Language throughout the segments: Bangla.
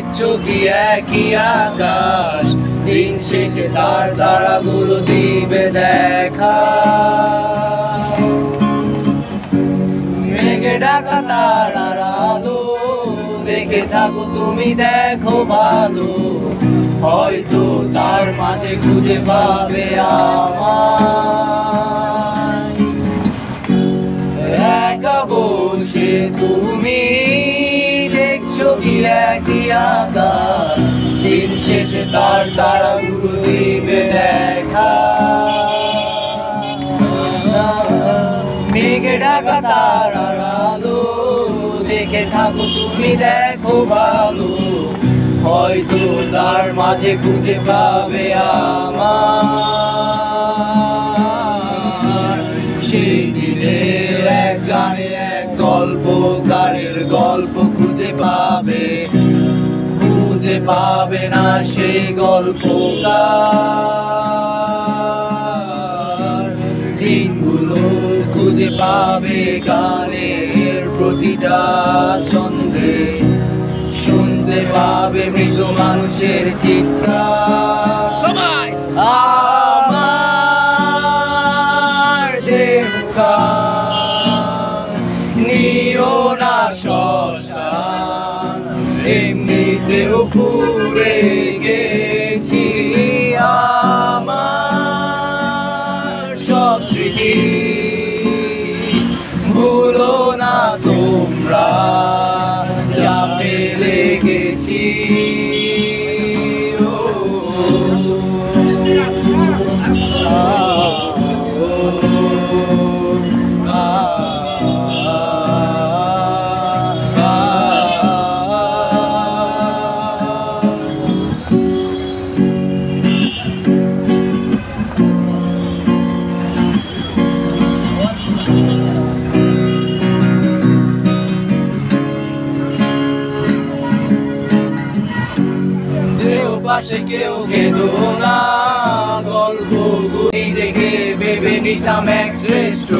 দেখছ কি একই আকাশ। দিন শেষে তার তারাগুলো দিবে দেখা। মেঘে ডাকা তারার আলো, দেখে থাকো তুমি দেখো ভালো। হয়তো তার মাঝে খুঁজে পাবে আমায় কি একই আকাশ। দিন শেষে তার তারাগুলো দিবে দেখা। মেঘে ডাকা তারার আলো। দেখে থাকো তুমি, দেখো ভালো। হয়তো তার মাঝে খুঁজে পাবে আমার। সেই দিনের এক গানে, এক গল্প। খুঁজে পাবে খুঁজে পাবে না সেই গল্পকার। দিনগুলো খুঁজে পাবে গানের প্রতিটা ছন্দে। শুনতে পাবে মৃত মানুষের চিৎকার। সময় আমার দেহকান নিও না শ্মশান এমনিতেও পুরে গেছি আমার সব স্মৃতি। ভুলো না তোমরা যা ফেলে গেছি পাশে কেউ কেঁদো না, গল্প নিজেকে ভেবে নিতাম এক শ্রেষ্ঠ,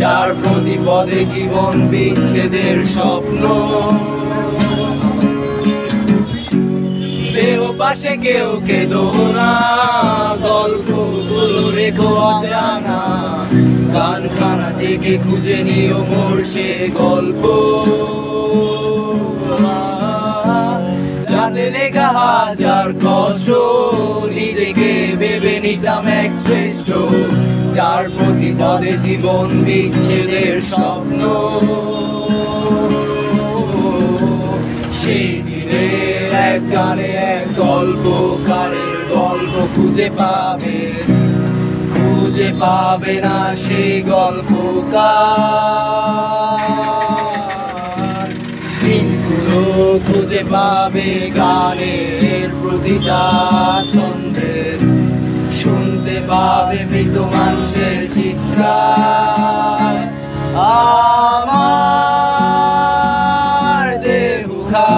যার প্রতি পদে জীবন বিচ্ছেদের স্বপ্ন। দেহ পাশে কেউ কেঁদো না গল্পগুলো রেখো অজানা গান খানা থেকে খুঁজে নিও মোর সে গল্প। যাতে লেখা হাজার কষ্ট, নিজেকে ভেবে নিতাম এক শ্রেষ্ঠ। যার প্রতি পদে জীবন বিচ্ছেদের স্বপ্ন। দিনে এক গানে এক গল্পকারের গল্প খুঁজে পাবে। খুঁজে পাবে না সেই গল্পকার। যে পাবে গানের প্রতিটা ছন্দে শুনতে পাবে মৃত মানুষের চিত্র আমার দেহুখা